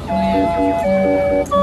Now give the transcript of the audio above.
兄弟。